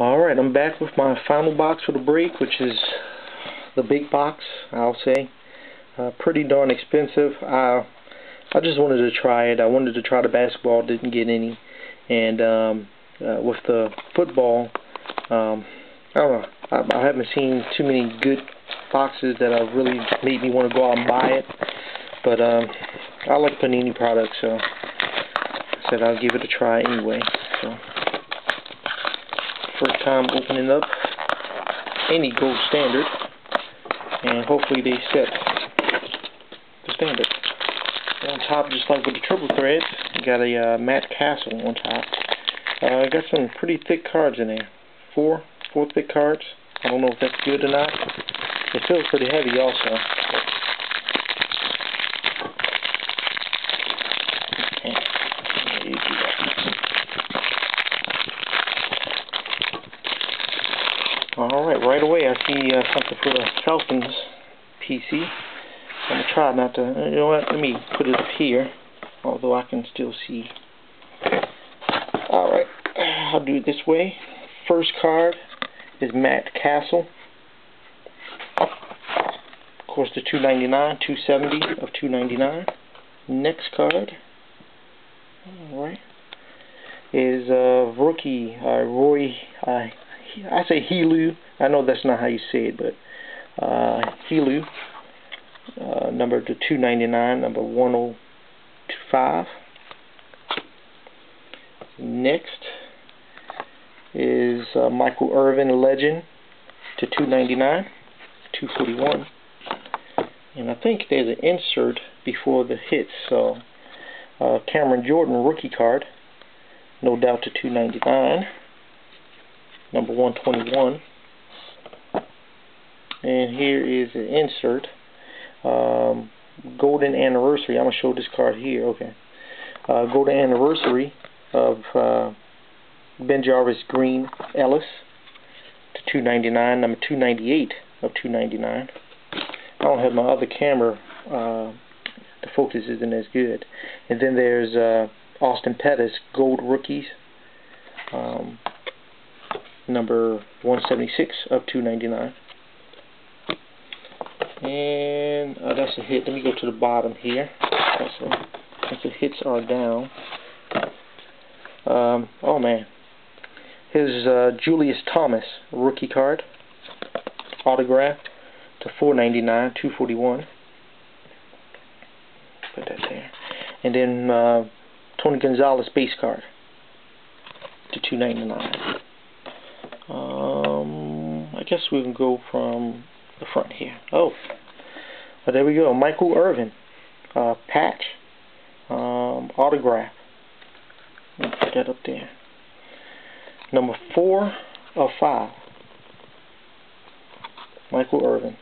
Alright, I'm back with my final box for the break, which is the big box, I'll say. Uh, pretty darn expensive. I, I just wanted to try it. I wanted to try the basketball, didn't get any. And um, uh, with the football, um, I don't know. I, I haven't seen too many good boxes that have really made me want to go out and buy it. But um, I like Panini products, so I said I'll give it a try anyway. So first time opening up any gold standard and hopefully they set the standard. On top just like with the triple threads you got a uh, Matt Cassel on top. Uh, got some pretty thick cards in there. Four four thick cards. I don't know if that's good or not. It feels pretty heavy also Alright, right away I see uh, something for the Falcons PC. I'm going to try not to, you know what, let me put it up here, although I can still see. Alright, I'll do it this way. First card is Matt Cassel. Of course, the 299, 270 of 299. Next card, alright, is uh, rookie uh, Roy uh, I say Helu. I know that's not how you say it, but uh, Helu, uh, number to 299, number 105. Next is uh, Michael Irvin Legend to 299, 241. And I think there's an insert before the hits, so uh, Cameron Jordan rookie card, no doubt to 299 number 121. And here is an insert. Um, golden anniversary. I'm to show this card here. Okay. Uh, golden anniversary of uh, BenJarvus Green Ellis to 299. Number 298 of 299. I don't have my other camera. Uh, the focus isn't as good. And then there's uh, Austin Pettis Gold Rookies. Um, number 176 of 299 and uh, that's a hit. Let me go to the bottom here. That's a, that's the hits are down. Um, oh man. His uh, Julius Thomas rookie card. Autograph to 499 241 put that there. And then uh, Tony Gonzalez base card to 299 um, I guess we can go from the front here. Oh, well, there we go. Michael Irvin, uh, patch, um, autograph. Me put that up there. Number four of five. Michael Irvin.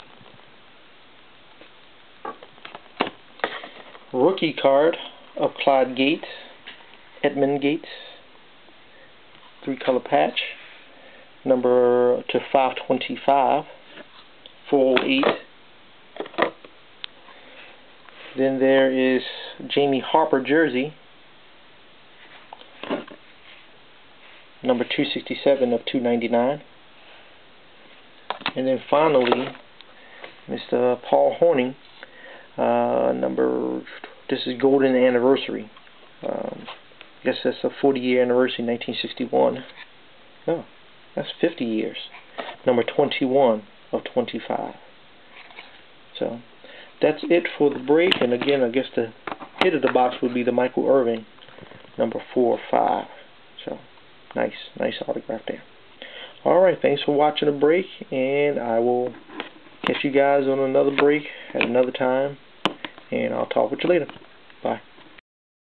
Rookie card of Clyde Gates, Edmond Gates, three color patch number to 525, 408. Then there is Jamie Harper jersey, number 267 of 299. And then finally, Mr. Paul Hornung, uh, number, this is Golden Anniversary. Um, I guess that's a 40 year anniversary, 1961. No, that's 50 years. Number 21 of 25. So that's it for the break. And again, I guess the hit of the box would be the Michael Irvin, number 4 or 5. So nice, nice autograph there. Alright, thanks for watching the break. And I will catch you guys on another break at another time. And I'll talk with you later. Bye.